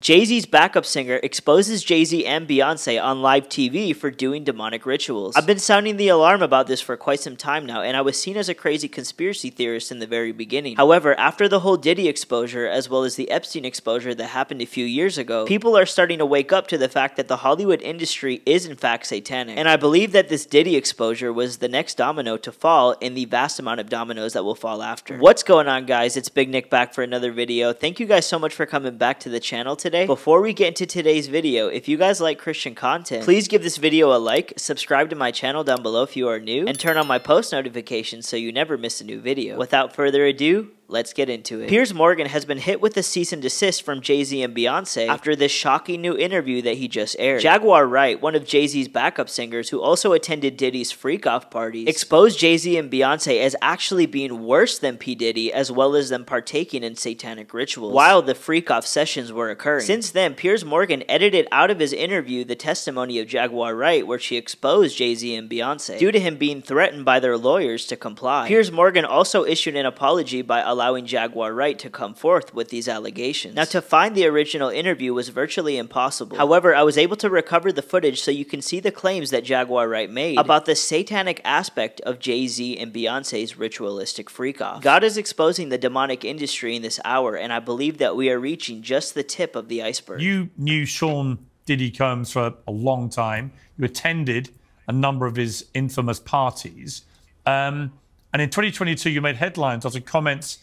Jay Z's backup singer exposes Jay Z and Beyonce on live TV for doing demonic rituals. I've been sounding the alarm about this for quite some time now, and I was seen as a crazy conspiracy theorist in the very beginning. However, after the whole Diddy exposure, as well as the Epstein exposure that happened a few years ago, people are starting to wake up to the fact that the Hollywood industry is in fact satanic. And I believe that this Diddy exposure was the next domino to fall in the vast amount of dominoes that will fall after. What's going on, guys? It's Big Nik back for another video. Thank you guys so much for coming back to the channel today today. Before we get into today's video, if you guys like Christian content, please give this video a like, subscribe to my channel down below if you are new, and turn on my post notifications so you never miss a new video. Without further ado, Let's get into it. Piers Morgan has been hit with a cease and desist from Jay Z and Beyonce after this shocking new interview that he just aired. Jaguar Wright, one of Jay Z's backup singers who also attended Diddy's freak off parties, exposed Jay Z and Beyonce as actually being worse than P. Diddy as well as them partaking in satanic rituals while the freak off sessions were occurring. Since then, Piers Morgan edited out of his interview the testimony of Jaguar Wright where she exposed Jay Z and Beyonce due to him being threatened by their lawyers to comply. Piers Morgan also issued an apology by allowing Jaguar Wright to come forth with these allegations. Now, to find the original interview was virtually impossible. However, I was able to recover the footage so you can see the claims that Jaguar Wright made about the satanic aspect of Jay Z and Beyonce's ritualistic freak off. God is exposing the demonic industry in this hour, and I believe that we are reaching just the tip of the iceberg. You knew Sean Diddy Combs for a long time. You attended a number of his infamous parties. Um, and in 2022, you made headlines after comments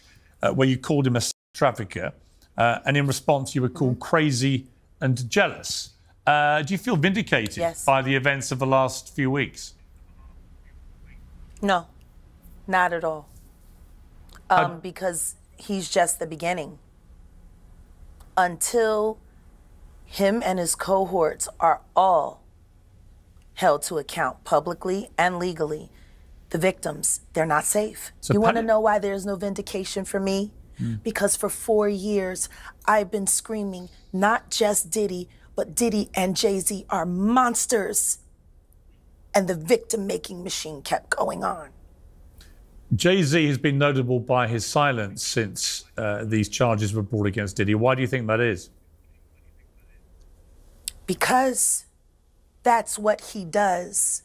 uh, where you called him a trafficker, uh, and in response, you were called mm-hmm. crazy and jealous. Uh, do you feel vindicated yes. by the events of the last few weeks? No, not at all. Um, because he's just the beginning. Until him and his cohorts are all held to account publicly and legally, the victims, they're not safe. So you want to know why there's no vindication for me? Mm. Because for four years, I've been screaming, not just Diddy, but Diddy and Jay Z are monsters. And the victim making machine kept going on. Jay Z has been notable by his silence since uh, these charges were brought against Diddy. Why do you think that is? Because that's what he does.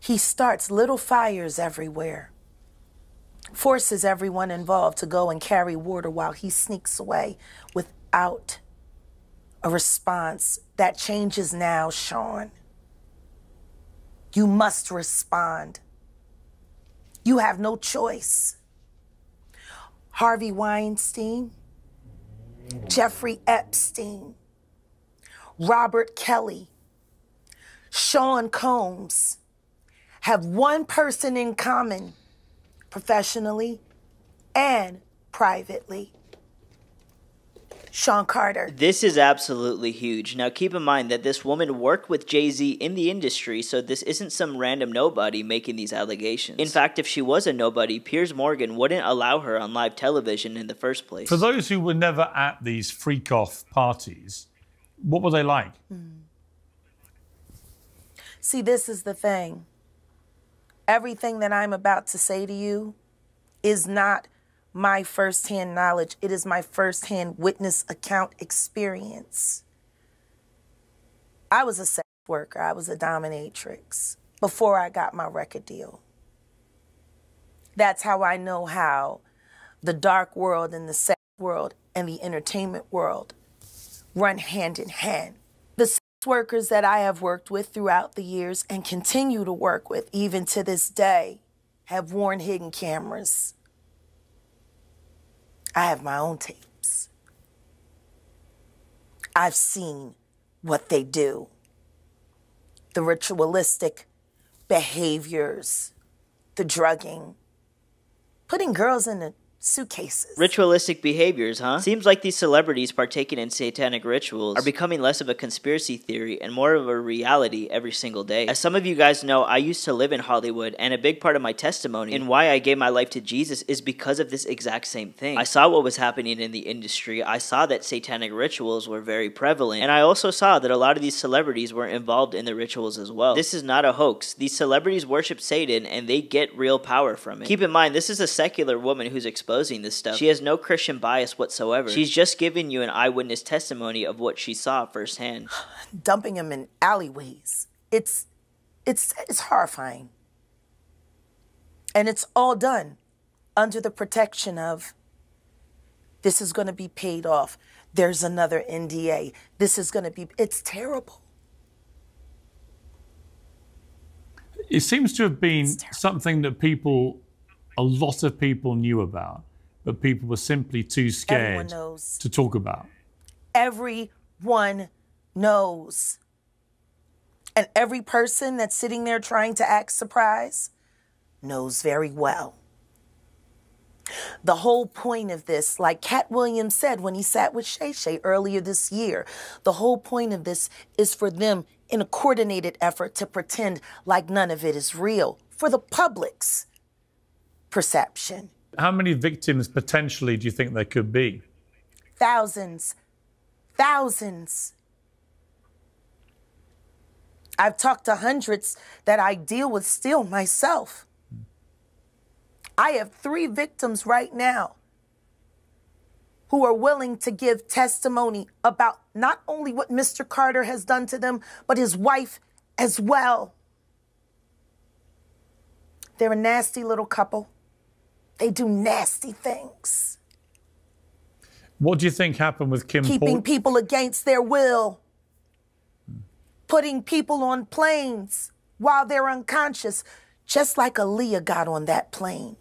He starts little fires everywhere, forces everyone involved to go and carry water while he sneaks away without a response. That changes now, Sean. You must respond. You have no choice. Harvey Weinstein, Jeffrey Epstein, Robert Kelly, Sean Combs, have one person in common professionally and privately. Sean Carter. This is absolutely huge. Now, keep in mind that this woman worked with Jay Z in the industry, so this isn't some random nobody making these allegations. In fact, if she was a nobody, Piers Morgan wouldn't allow her on live television in the first place. For those who were never at these freak off parties, what were they like? Mm. See, this is the thing everything that I'm about to say to you is not my firsthand knowledge, it is my firsthand witness account experience. I was a sex worker, I was a dominatrix before I got my record deal. That's how I know how the dark world and the sex world and the entertainment world run hand in hand. The workers that I have worked with throughout the years and continue to work with even to this day have worn hidden cameras. I have my own tapes. I've seen what they do, the ritualistic behaviors, the drugging, putting girls in a suitcases. Ritualistic behaviors, huh? Seems like these celebrities partaking in satanic rituals are becoming less of a conspiracy theory and more of a reality every single day. As some of you guys know, I used to live in Hollywood, and a big part of my testimony and why I gave my life to Jesus is because of this exact same thing. I saw what was happening in the industry, I saw that satanic rituals were very prevalent, and I also saw that a lot of these celebrities were involved in the rituals as well. This is not a hoax. These celebrities worship Satan and they get real power from it. Keep in mind, this is a secular woman who's exposed exposing this stuff. She has no Christian bias whatsoever. She's just giving you an eyewitness testimony of what she saw firsthand. Dumping them in alleyways. It's it's it's horrifying. And it's all done under the protection of this is going to be paid off. There's another NDA. This is going to be it's terrible. It seems to have been something that people, a lot of people knew about, but people were simply too scared to talk about. Everyone knows. And every person that's sitting there trying to act surprised knows very well. The whole point of this, like Katt Williams said when he sat with Shay Shay earlier this year, the whole point of this is for them in a coordinated effort to pretend like none of it is real for the public's perception. How many victims potentially do you think there could be? Thousands. Thousands. I've talked to hundreds that I deal with still myself. I have three victims right now who are willing to give testimony about not only what Mr. Carter has done to them, but his wife as well. They're a nasty little couple. They do nasty things. What do you think happened with Kim? Keeping people against their will, putting people on planes while they're unconscious, just like Aaliyah got on that plane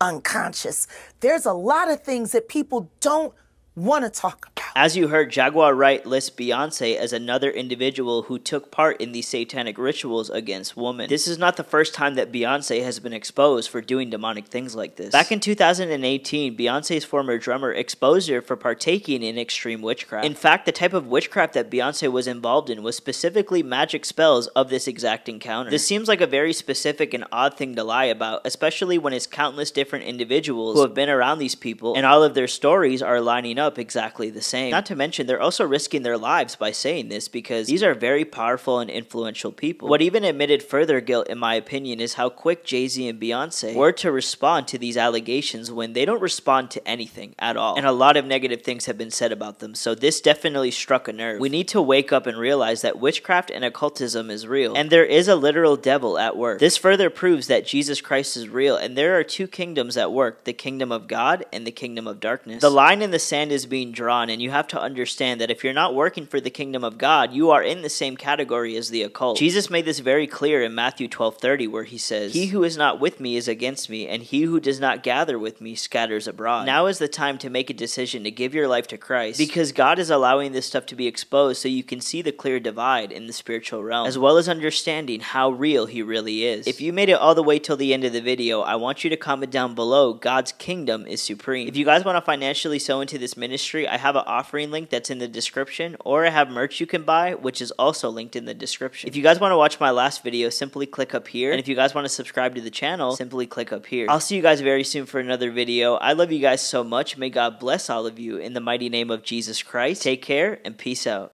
unconscious. There's a lot of things that people don't want to talk about. As you heard, Jaguar Wright lists Beyonce as another individual who took part in these satanic rituals against women. This is not the first time that Beyonce has been exposed for doing demonic things like this. Back in 2018, Beyonce's former drummer exposed her for partaking in extreme witchcraft. In fact, the type of witchcraft that Beyonce was involved in was specifically magic spells of this exact encounter. This seems like a very specific and odd thing to lie about, especially when it's countless different individuals who have been around these people and all of their stories are lining up exactly the same. Not to mention, they're also risking their lives by saying this because these are very powerful and influential people. What even admitted further guilt, in my opinion, is how quick Jay Z and Beyonce were to respond to these allegations when they don't respond to anything at all. And a lot of negative things have been said about them, so this definitely struck a nerve. We need to wake up and realize that witchcraft and occultism is real, and there is a literal devil at work. This further proves that Jesus Christ is real, and there are two kingdoms at work the kingdom of God and the kingdom of darkness. The line in the sand is being drawn, and you have have to understand that if you're not working for the kingdom of God, you are in the same category as the occult. Jesus made this very clear in Matthew 12:30 where he says, "He who is not with me is against me, and he who does not gather with me scatters abroad." Now is the time to make a decision to give your life to Christ because God is allowing this stuff to be exposed so you can see the clear divide in the spiritual realm as well as understanding how real he really is. If you made it all the way till the end of the video, I want you to comment down below God's kingdom is supreme. If you guys want to financially sow into this ministry, I have an offer offering link that's in the description, or I have merch you can buy, which is also linked in the description. If you guys want to watch my last video, simply click up here. And if you guys want to subscribe to the channel, simply click up here. I'll see you guys very soon for another video. I love you guys so much. May God bless all of you in the mighty name of Jesus Christ. Take care and peace out.